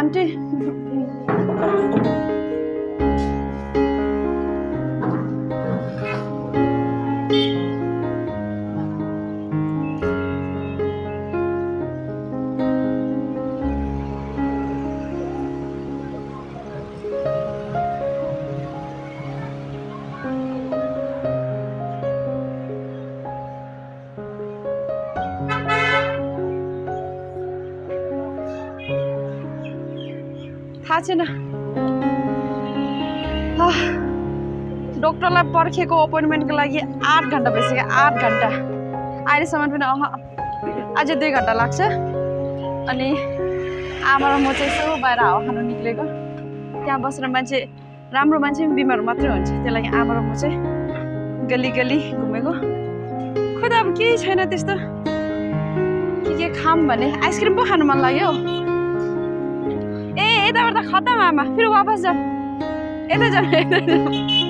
Aunty. थाहा छैन। डक्टरलाई पर्खेको अपोइन्टमेन्टको लागि आठ घन्टा भइसक्यो आठ घन्टा। अहिलेसम्म पनि अह अझै दुई घन्टा लाग्छ। अनि आमा र म चाहिँ यसो बाहिर हावा खानु निक्लेको। त्यहाँ बसेर मान्छे राम्रो मान्छे पनि बिमार मात्रै हुन्छ। त्यही लागि आमा र म चाहिँ गली गली घुमेको। खोइ त अब केही छैन त्यस्तो। के के खाऊँ भने? आइसक्रिम पो खानु मन लाग्यो। यताबाट त खतम आमा फेरि वापस जाऊ जाऊ जाऊ